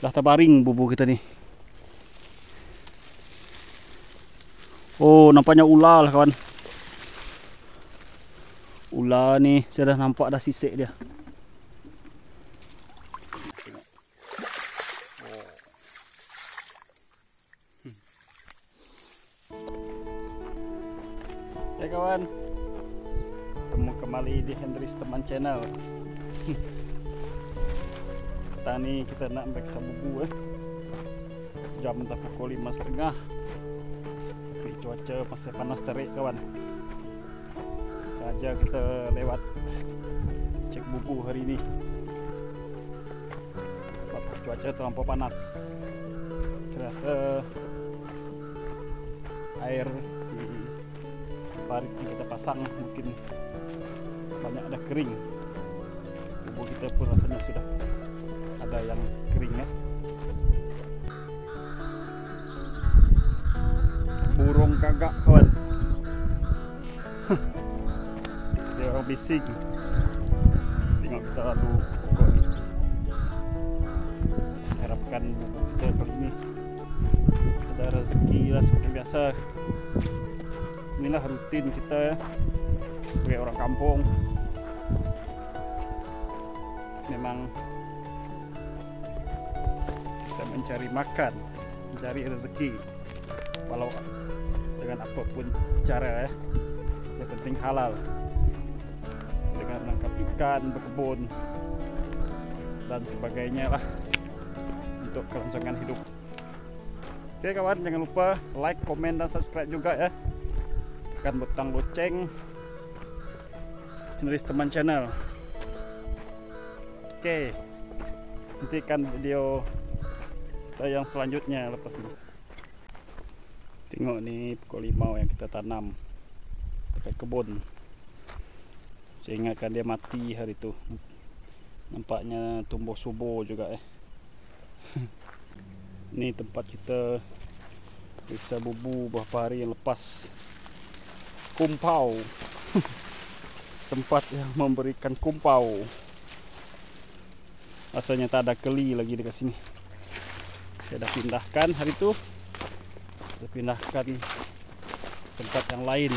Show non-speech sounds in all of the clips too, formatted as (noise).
Dah terbaring bubu kita ni. Oh, nampaknya ular lah kawan. Ular ni saya dah nampak dah sisik dia. Ya kawan. Ketemu kembali di Hendris Teman Channel. (laughs) Petang ni kita nak periksa bubu eh. Jam dah pukul 5.30 Tapi cuaca masih panas terik kawan. Saja kita lewat Cek bubu hari ni. Sebab cuaca terlampau panas. Saya rasa Air di parit yang kita pasang mungkin banyak ada kering. Bubu kita pun rasanya sudah ada yang kering ya burung gagak kawan (laughs) dia orang bising. Tengok kita lalu pokok harapkan bubu kita kali ni ada rezeki lah seperti biasa. Inilah rutin kita ya sebagai orang kampung. Memang mencari makan mencari rezeki. Walau dengan apapun cara ya. Yang penting halal. Dengan menangkap ikan berkebun dan sebagainya lah untuk kelangsungan hidup. Oke kawan jangan lupa like komen dan subscribe juga ya. Tekan butang loceng. Penulis teman channel. Oke nantikan video yang selanjutnya lepas ini Tengok ni pokok limau yang kita tanam dekat kebun. Saya ingatkan dia mati hari tu. Nampaknya tumbuh subur juga eh. (laughs) ni tempat kita periksa bubu beberapa hari yang lepas. Kumpau. (laughs) tempat yang memberikan kumpau. Rasanya tak ada keli lagi dekat sini. Saya dah pindahkan hari tu. Kita pindahkan tempat yang lain.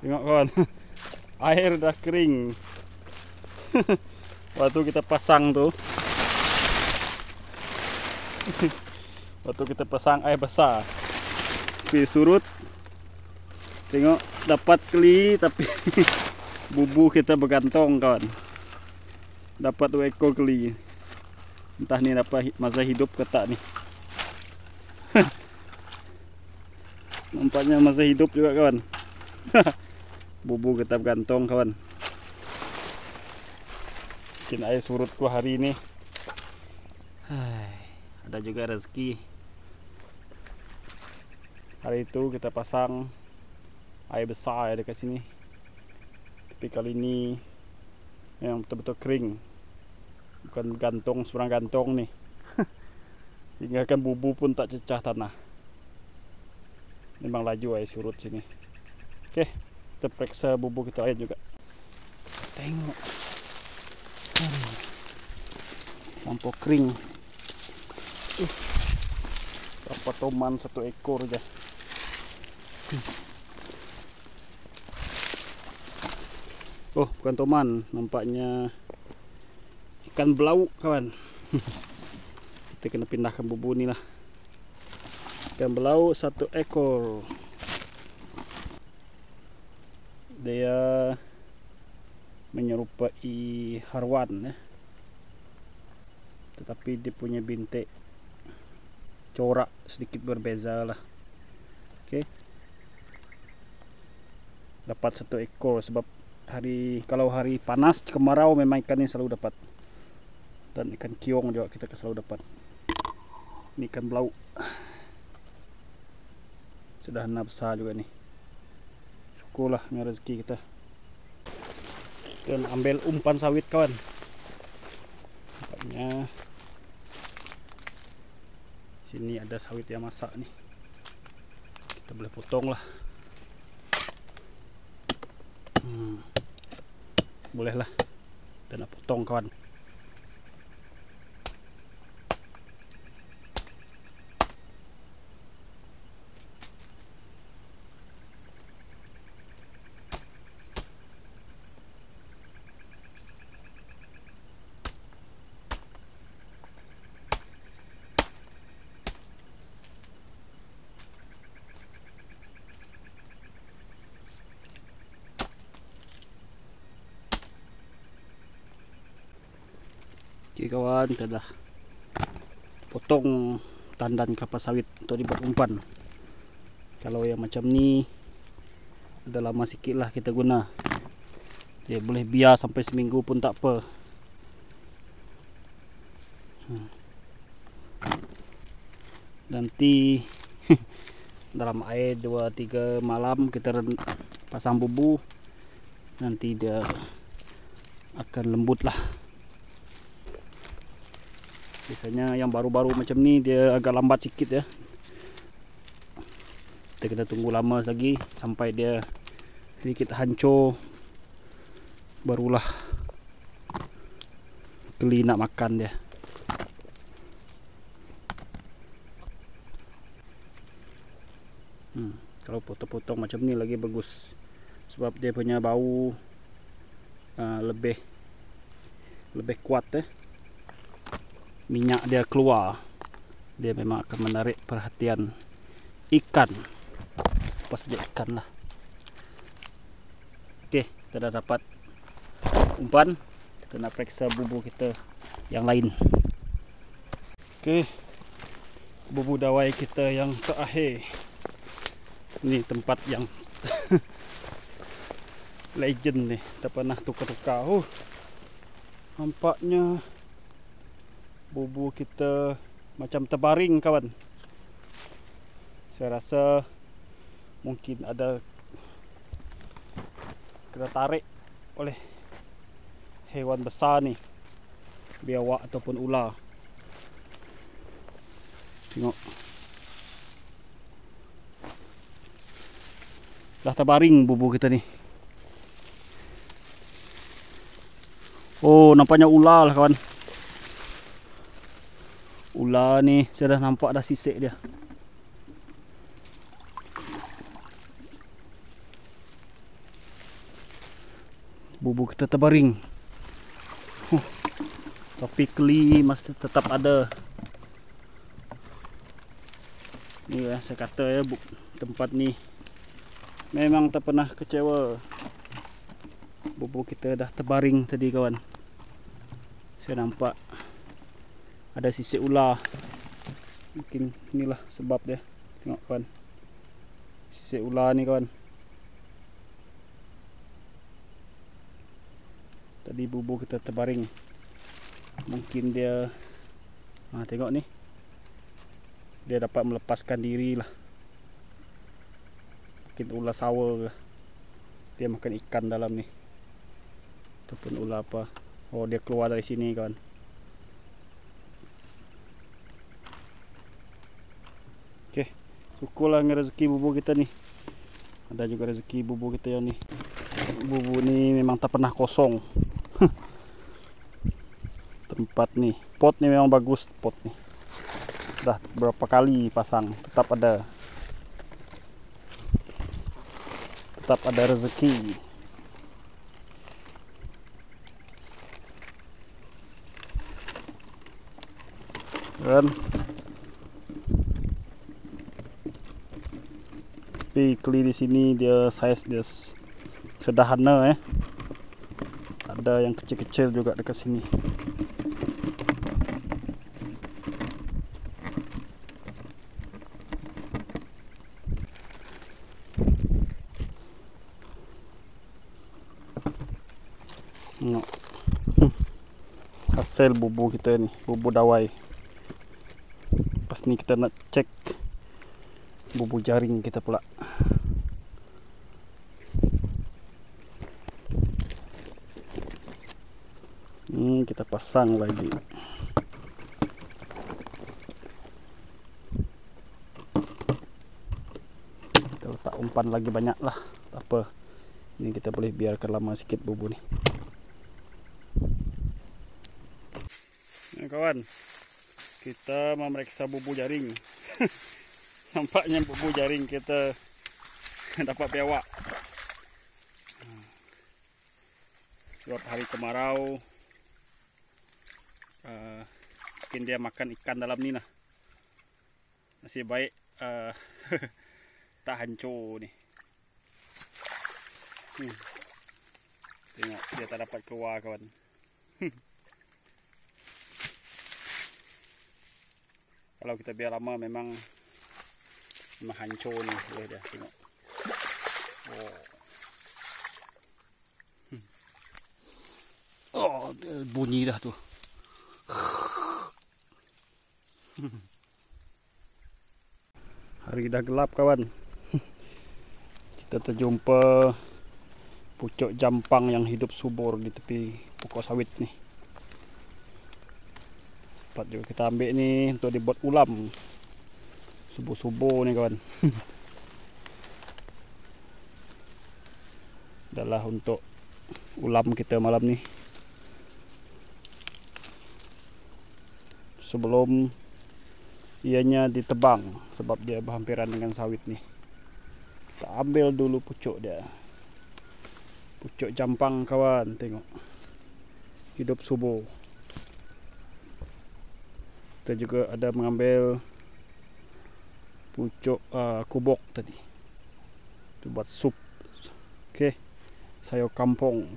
Tengok kawan. (laughs) Air dah kering. (laughs) Waktu kita pasang tu. (laughs) Waktu kita pasang air besar. Tapi surut. Tengok dapat keli tapi bubu kita bergantung kawan. Dapat ekor keli entah ni dapat masa hidup ke tak ni. (laughs) Nampaknya masih hidup juga kawan. (laughs) Bubu kita bergantung kawan. Mungkin air surutku hari ini Ada juga rezeki. Hari itu kita pasang Air besar ya dekat sini. Tapi kali ini Yang betul-betul kering Bukan gantung seberang gantung nih (laughs) tinggalkan bubu pun tak cecah tanah. Memang laju air surut sini. Oke kita periksa bubu kita lain juga. Tengok. Hmm. lampu kering. Uh. berapa toman satu ekor aja hmm. oh bukan toman. Nampaknya ikan belau kawan. (laughs) Kita kena pindahkan bubu ni lah. Ikan belau satu ekor. Dia menyerupai harwan ya. tetapi dia punya bintik corak sedikit berbeza lah. Okay. dapat satu ekor sebab hari kalau hari panas kemarau memang ikan ini selalu dapat dan ikan kiong juga kita selalu dapat. Ini ikan belau. Sudah besar juga nih syukurlah dengan rezeki kita. Dan ambil umpan sawit kawan. Nampaknya sini ada sawit yang masak nih kita boleh potong lah. Hmm. boleh lah kita nak potong kawan Okay kawan, kita dah potong tandan kelapa sawit untuk dibuat umpan. Kalau yang macam ni ada lama sikit lah kita guna. Dia boleh biar sampai seminggu pun tak apa. Hmm. Nanti (laughs) dalam air 2-3 malam kita pasang bubu. Nanti dia akan lembut lah biasanya yang baru-baru macam ni dia agak lambat sikit ya. Kita kena tunggu lama lagi sampai dia sedikit hancur barulah geli nak makan dia. Hmm, kalau potong-potong macam ni lagi bagus. Sebab dia punya bau uh, lebih lebih kuat eh minyak dia keluar dia memang akan menarik perhatian ikan. Apa saja ikan lah. Ok kita dah dapat umpan. Kita nak periksa bubu kita yang lain. Ok bubu dawai kita yang terakhir. Ni tempat yang (laughs) legend ni. Kita pernah tukar-tukar. Oh, nampaknya bubu kita macam terbaring kawan. Saya rasa mungkin ada kena tarik oleh hewan besar ni. Biawak ataupun ular. Tengok. Dah terbaring bubu kita ni. Oh nampaknya ular lah kawan ular ni saya dah nampak dah sisik dia. Bubu kita terbaring. Huh. tapi keli masih tetap ada. Ni ya saya kata ya bu, tempat ni memang tak pernah kecewa. Bubu kita dah terbaring tadi kawan. Saya nampak ada sisik ular. Mungkin inilah sebab dia. Tengok kawan. Sisik ular ni kawan. Tadi bubu kita terbaring. Mungkin dia ha, tengok ni. Dia dapat melepaskan diri lah. Mungkin ular sawa ke. Dia makan ikan dalam ni. Ataupun ular apa. Oh dia keluar dari sini kawan dengan rezeki bubu kita ni ada juga rezeki bubu kita yang ni bubu ni memang tak pernah kosong. (laughs) Tempat ni pot ni memang bagus pot ni dah berapa kali pasang tetap ada. Tetap ada rezeki. Kan tapi keli di sini dia saiz dia sederhana eh. Ada yang kecil-kecil juga dekat sini. Tengok. Hasil bubu kita ni Bubu dawai. Lepas ni kita nak cek Bubu jaring kita pula Hmm, kita pasang lagi. Kita letak umpan lagi banyak lah. Tak apa. Ini kita boleh biarkan lama sikit bubu ni. Nah, kawan. Kita memeriksa bubu jaring. (laughs) (laughs) Nampaknya bubu jaring kita (laughs) dapat biawak. Sebab hari kemarau. Uh, mungkin dia makan ikan dalam ni lah. Nasib baik uh, (laughs) tak hancur ni. Hmm. tengok dia tak dapat keluar kawan. Kalau kita biar lama memang memang hancur ni. Boleh dia tengok. Oh. Hmm. oh bunyi dah tu. (laughs) Hari dah gelap kawan. (laughs) Kita terjumpa pucuk jampang yang hidup subur di tepi pokok sawit ni. Sempat juga kita ambil ni untuk dibuat ulam. Subuh-subuh ni kawan. (laughs) Adalah untuk ulam kita malam ni. Sebelum ianya ditebang sebab dia berhampiran dengan sawit ni. Kita ambil dulu pucuk dia. Pucuk jampang kawan tengok. Hidup subuh kita juga ada mengambil pucuk uh, kubok tadi. Itu buat sup. Okey. Sayur kampung